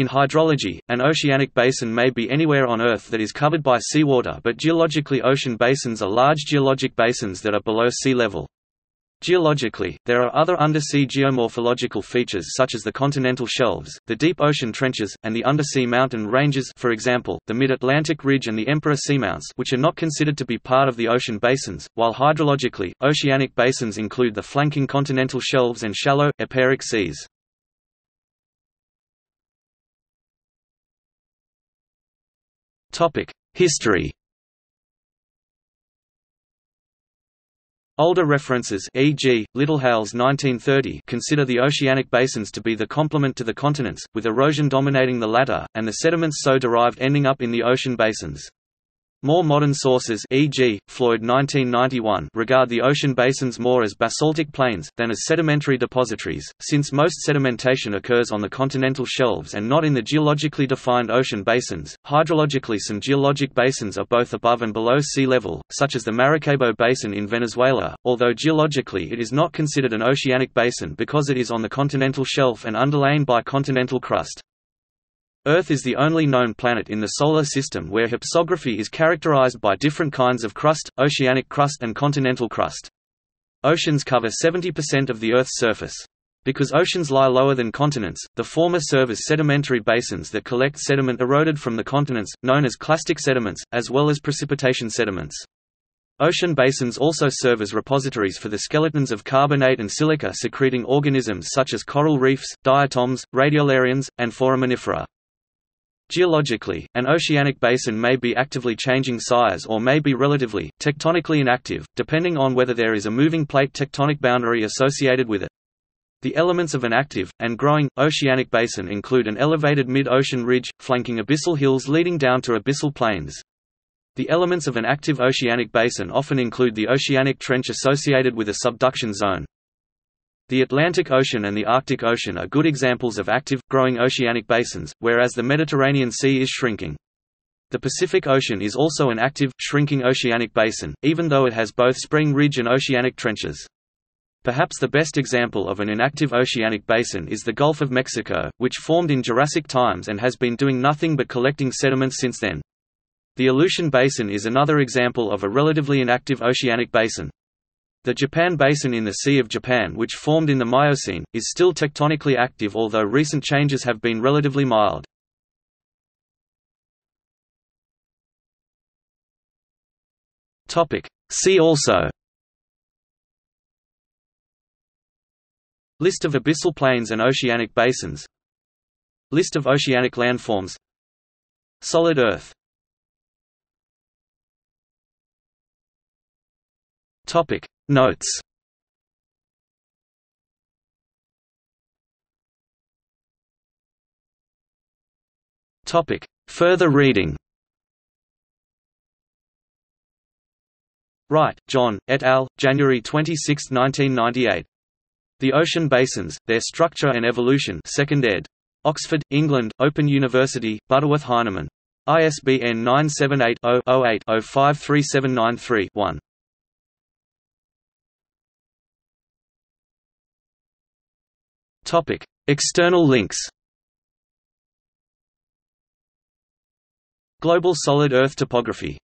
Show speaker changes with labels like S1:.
S1: In hydrology, an oceanic basin may be anywhere on Earth that is covered by seawater but geologically ocean basins are large geologic basins that are below sea level. Geologically, there are other undersea geomorphological features such as the continental shelves, the deep ocean trenches, and the undersea mountain ranges for example, the Mid-Atlantic Ridge and the Emperor Seamounts which are not considered to be part of the ocean basins, while hydrologically, oceanic basins include the flanking continental shelves and shallow, epeiric seas. History Older references e.g., Littlehales 1930 consider the oceanic basins to be the complement to the continents, with erosion dominating the latter, and the sediments so derived ending up in the ocean basins. More modern sources e.g., Floyd 1991 regard the ocean basins more as basaltic plains, than as sedimentary depositories, since most sedimentation occurs on the continental shelves and not in the geologically defined ocean basins. Hydrologically some geologic basins are both above and below sea level, such as the Maracaibo Basin in Venezuela, although geologically it is not considered an oceanic basin because it is on the continental shelf and underlain by continental crust. Earth is the only known planet in the Solar System where hypsography is characterized by different kinds of crust, oceanic crust and continental crust. Oceans cover 70% of the Earth's surface. Because oceans lie lower than continents, the former serve as sedimentary basins that collect sediment eroded from the continents, known as clastic sediments, as well as precipitation sediments. Ocean basins also serve as repositories for the skeletons of carbonate and silica secreting organisms such as coral reefs, diatoms, radiolarians, and foraminifera. Geologically, an oceanic basin may be actively changing size or may be relatively, tectonically inactive, depending on whether there is a moving plate tectonic boundary associated with it. The elements of an active, and growing, oceanic basin include an elevated mid-ocean ridge, flanking abyssal hills leading down to abyssal plains. The elements of an active oceanic basin often include the oceanic trench associated with a subduction zone, the Atlantic Ocean and the Arctic Ocean are good examples of active, growing oceanic basins, whereas the Mediterranean Sea is shrinking. The Pacific Ocean is also an active, shrinking oceanic basin, even though it has both spreading ridge and oceanic trenches. Perhaps the best example of an inactive oceanic basin is the Gulf of Mexico, which formed in Jurassic times and has been doing nothing but collecting sediments since then. The Aleutian Basin is another example of a relatively inactive oceanic basin. The Japan Basin in the Sea of Japan which formed in the Miocene, is still tectonically active although recent changes have been relatively mild. See also List of abyssal plains and oceanic basins List of oceanic landforms Solid Earth Topic Notes Topic. Further reading Wright, John, et al., January 26, 1998. The Ocean Basins, Their Structure and Evolution 2nd ed. Oxford, England, Open University, Butterworth Heinemann. ISBN 978 0 8 053793 1 Topic: External links. Global Solid Earth Topography